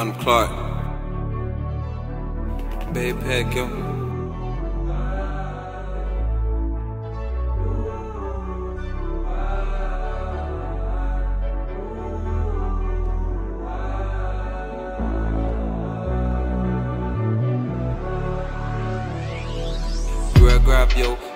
I'm Clark. Bay Pack, yo. Grab, bags,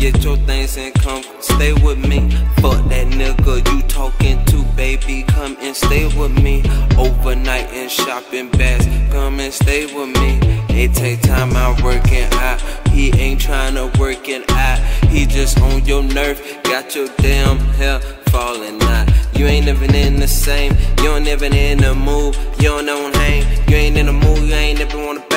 get your things and come stay with me. Fuck that nigga you talking to, baby. Come and stay with me. Overnight and shopping bags, come and stay with me. It take time out working out. He ain't trying to work it out. He just on your nerve, got your damn hair falling out. You ain't living in the same, you ain't living in the mood, you don't know hang. You ain't in the mood, you ain't never wanna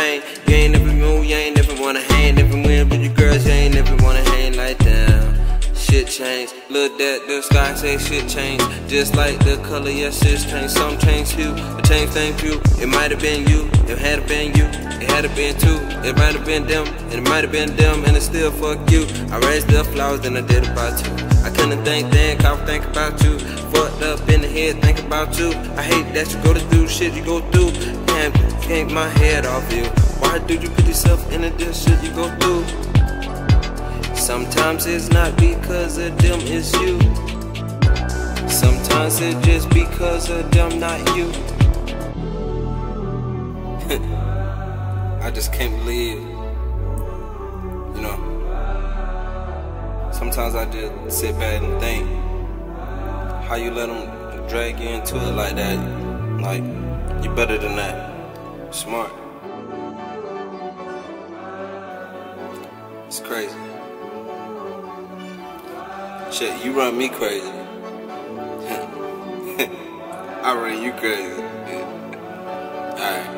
change, look that the sky say shit change. Just like the color, yes, shit change. Some change hue, but change thank you. It might have been you, it had have been you, it had have been two. It might have been them, and it might have been them, and it still fuck you. I raised the flowers, then I did about you. I couldn't think then, I think about you. Fucked up in the head, think about you. I hate that you go through shit you go through. Can't take my head off you. Why do you put yourself into this shit you go through? Sometimes it's not because of them, it's you. Sometimes it's just because of them, not you. I just can't believe, you know. Sometimes I just sit back and think how you let them drag you into it like that. Like, you're better than that. Smart. It's crazy. Shit, you run me crazy. I run you crazy. Alright.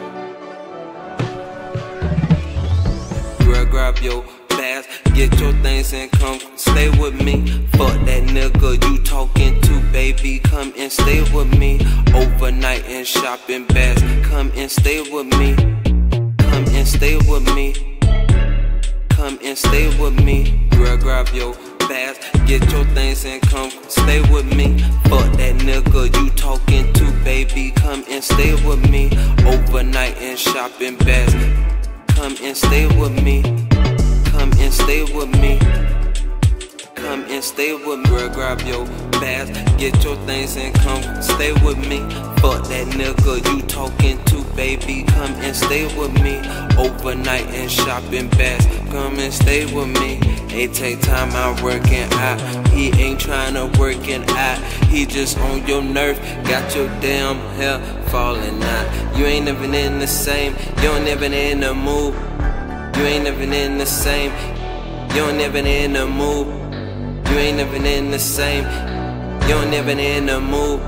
Grab, grab your bags, get your things and come stay with me. Fuck that nigga you talking to, baby. Come and stay with me. Overnight and shopping bags, come and stay with me. Come and stay with me. Come and stay with me. Grab, grab your bags, get your things and come stay with me. Fuck that nigga you talking to, baby. Come and stay with me. Overnight and shopping bags, come and stay with me. Come and stay with me. Come and stay with me. Girl, grab your bags, get your things and come stay with me. Fuck that nigga you talking to, baby. Come and stay with me. Overnight and shopping bags, come and stay with me. It take time out working out. He ain't trying to work it out. He just on your nerve, got your damn hair falling out. You ain't living in the same, you ain't living in the mood. You ain't living in the same, you ain't living in the mood. You ain't living in the same, you ain't living in the mood.